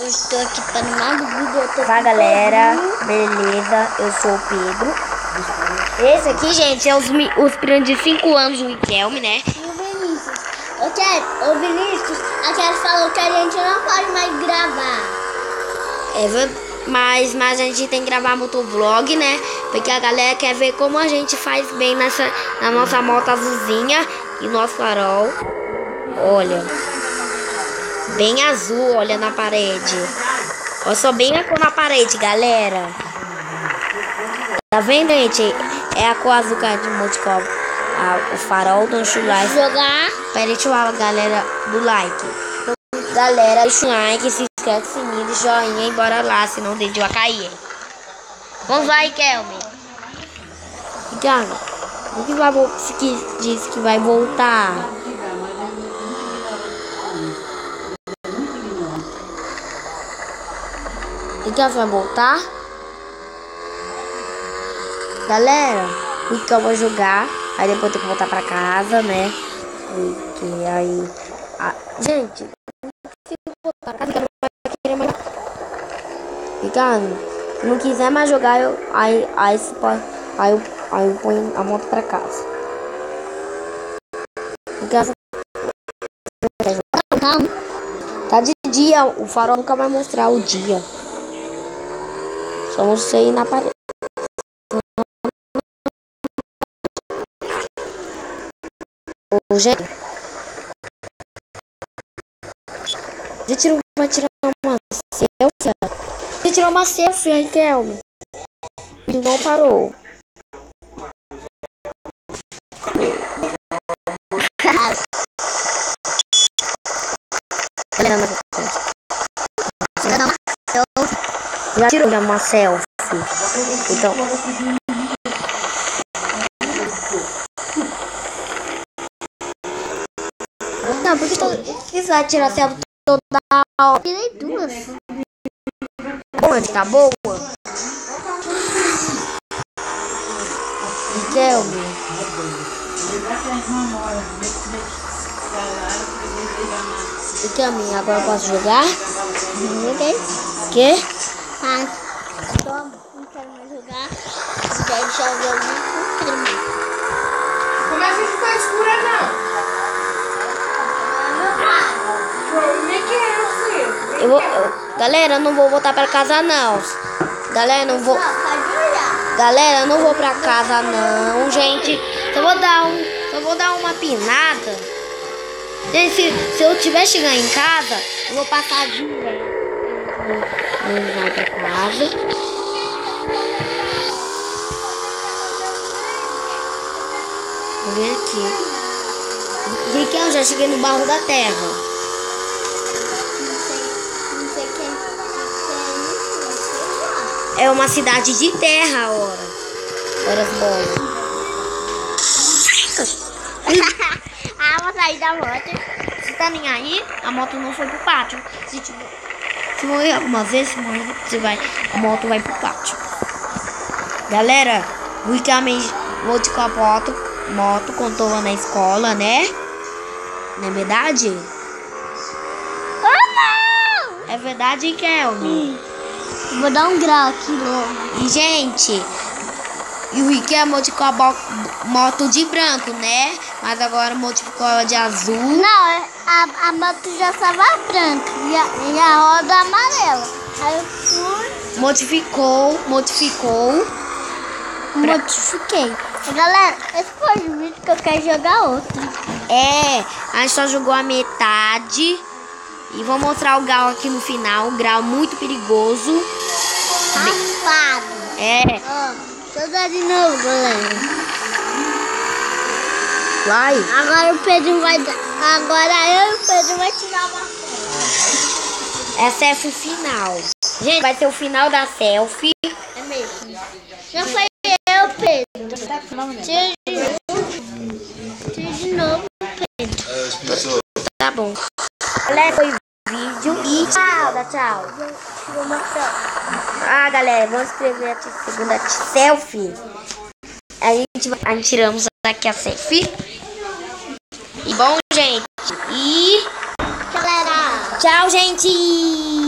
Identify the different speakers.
Speaker 1: eu estou aqui para mais vídeo.
Speaker 2: Fala galera, beleza? Eu sou o Pedro. Esse aqui, gente, é os, os primos de 5 anos, o Ikelme, né?
Speaker 1: E o Vinícius. Eu quero, o Vinícius, a Kelly falou que a gente não pode mais gravar.
Speaker 2: É, ver- mas, mas a gente tem que gravar motovlog, né? Porque a galera quer ver como a gente faz bem nessa, na nossa moto azulzinha e nosso farol. Olha. Bem azul, olha na parede. Olha só bem a cor na parede, galera. Tá vendo, gente? É a cor azul que a gente multicop. A- O farol do chulai.
Speaker 1: Jogar.
Speaker 2: Pera, deixa eu galera, do like. Galera, deixa o like, se inscreve, sininho, joinha e bora lá, senão o dedo vai cair. Vamos lá, Kelme. Ricardo, o que vai se disse que vai voltar? Ricardo vai voltar? Galera, o Ricardo vai jogar, aí depois tem que voltar pra casa, né? Porque aí. gente, se voltar pra casa, não vai querer mais. Se não quiser mais jogar, eu, aí, aí, se pode, aí, eu, aí eu ponho a moto pra casa. Tá de dia, o farol nunca vai mostrar o dia. Só você ir na parede. Ô, gente. Gente não vai tirar uma selfie. Você tirou uma selfie aí, Kelme. Ele não parou. Olha na Já tirou uma selfie. Então. Não, porque você vai tirar selfie toda hora.
Speaker 1: Tirei duas.
Speaker 2: Onde? Tá boa? Kelme. E Kelme, agora eu posso jogar?
Speaker 1: Joguei.
Speaker 2: Quê?
Speaker 1: Ah, toma. Não quero mais jogar. Já deixar o jogo. Não quero mais.
Speaker 3: Começa a ficar escura não. Como é que é assim?
Speaker 2: Eu vou, eu- galera, eu não vou voltar pra casa não. Galera, eu não vou.
Speaker 1: Olhar.
Speaker 2: Galera, eu não vou pra casa não, gente. Só vou dar um. Só vou dar uma pinada. Gente, se, se eu tiver chegando em casa, eu vou passar direto. Não, não vai pra casa. Vir aqui. Riquel, já cheguei no barro da terra. É uma cidade de terra, ora. Ora as bolas.
Speaker 1: ah, vou sair da moto.
Speaker 2: Você tá nem aí? A moto não foi pro pátio. Se, tiver, se morrer algumas vezes, se morrer, você vai, a moto vai pro pátio. Galera, o Ricamen voltou com a moto, moto contou na escola, né? Não é verdade?
Speaker 1: Ah, não!
Speaker 2: É verdade, Kelme?
Speaker 1: Vou dar um grau aqui logo.
Speaker 2: E, gente, e o Rick modificou a bo- moto de branco, né? Mas agora modificou ela de azul.
Speaker 1: Não, é- a, a moto já estava branca e a, e a roda amarela. Aí eu fui,
Speaker 2: Modificou, modificou.
Speaker 1: modifiquei. Galera, esse foi o vídeo que eu quero jogar outro.
Speaker 2: É, a gente só jogou a metade. E vou mostrar o grau aqui no final. Um grau muito perigoso.
Speaker 1: Raspado.
Speaker 2: É,
Speaker 1: Ó, deixa eu dar de novo, galera.
Speaker 2: Vai.
Speaker 1: Agora o Pedro vai dar. Agora eu e o Pedro vai tirar uma foto.
Speaker 2: Essa é o final. Gente, vai ser o final da selfie.
Speaker 1: É mesmo. Já foi eu, Pedro. Tira de novo. Tira de novo, Pedro.
Speaker 2: Tá bom. Galera, foi vídeo e tchau, tchau. Ah, galera, vamos escrever a segunda selfie. A gente, vai- a gente tiramos aqui a selfie. E bom, gente. E
Speaker 1: Galera.
Speaker 2: tchau, gente.